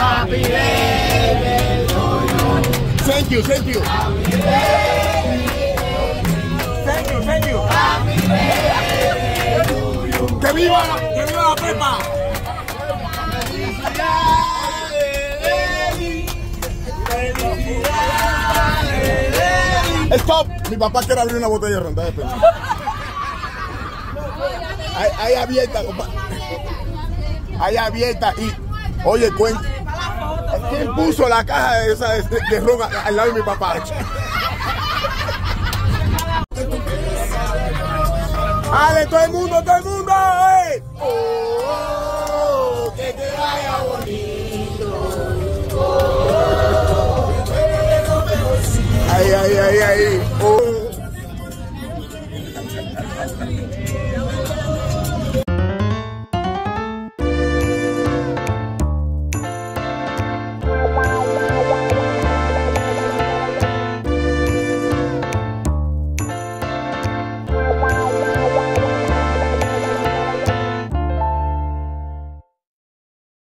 Happy birthday to you. Thank you, thank you. Thank you, thank you. ¡Que viva, que viva la prepa! Stop. Mi papá quiere abrir una botella de ron. dale, espera. Ahí, ahí abierta, compadre. Ahí abierta y, oye, cuenta. ¿Quién puso la caja de, esa, de, de al lado de mi papá? ¡Ale, todo el mundo, todo el mundo! Eh! Oh, que te vaya bonito. Oh, ay, ay, ay, ay. Oh.